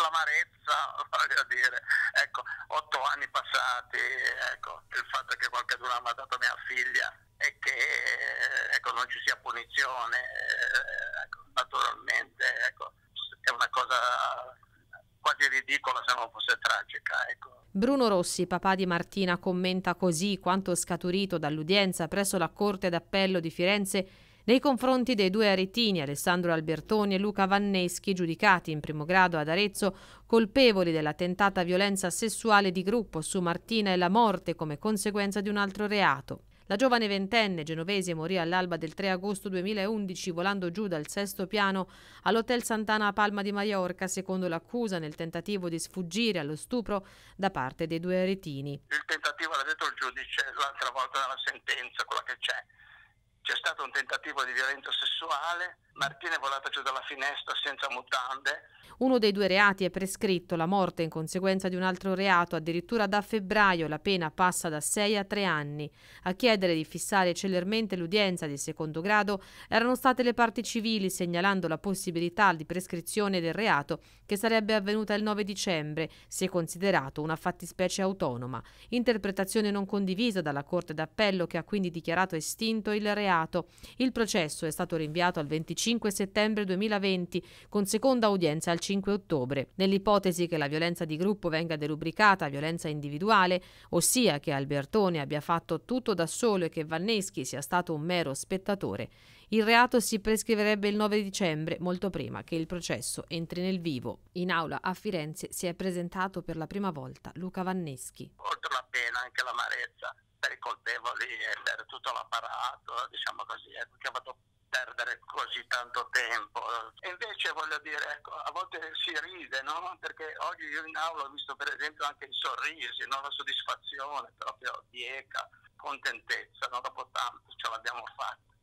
l'amarezza, voglio dire, ecco, otto anni passati, ecco, il fatto che qualcuno ha mandato mia figlia e che ecco, non ci sia punizione, eh, ecco, naturalmente ecco, è una cosa quasi ridicola se non fosse tragica. Ecco. Bruno Rossi, papà di Martina, commenta così quanto scaturito dall'udienza presso la Corte d'Appello di Firenze nei confronti dei due aretini Alessandro Albertoni e Luca Vanneschi, giudicati in primo grado ad Arezzo colpevoli della tentata violenza sessuale di gruppo su Martina e la morte come conseguenza di un altro reato. La giovane ventenne genovese morì all'alba del 3 agosto 2011 volando giù dal sesto piano all'Hotel Sant'Ana a Palma di Maiorca, secondo l'accusa nel tentativo di sfuggire allo stupro da parte dei due aretini. Il tentativo l'ha detto il giudice l'altra volta nella sentenza, quella che c'è c'è stato un tentativo di violenza sessuale, Martina è volata giù dalla finestra senza mutande. Uno dei due reati è prescritto, la morte in conseguenza di un altro reato, addirittura da febbraio la pena passa da 6 a 3 anni. A chiedere di fissare celermente l'udienza di secondo grado erano state le parti civili, segnalando la possibilità di prescrizione del reato che sarebbe avvenuta il 9 dicembre, se considerato una fattispecie autonoma. Interpretazione non condivisa dalla Corte d'Appello che ha quindi dichiarato estinto il reato reato. Il processo è stato rinviato al 25 settembre 2020 con seconda udienza al 5 ottobre. Nell'ipotesi che la violenza di gruppo venga derubricata violenza individuale, ossia che Albertoni abbia fatto tutto da solo e che Vanneschi sia stato un mero spettatore, il reato si prescriverebbe il 9 dicembre, molto prima che il processo entri nel vivo. In aula a Firenze si è presentato per la prima volta Luca Vanneschi. Oltre la pena anche l'amarezza per i colpevoli e per tutto l'apparato, diciamo così, ecco, che ha fatto perdere così tanto tempo. E invece voglio dire, ecco, a volte si ride, no? Perché oggi io in aula ho visto per esempio anche i sorrisi, no? la soddisfazione proprio bieca, contentezza, no? dopo tanto ce l'abbiamo fatta.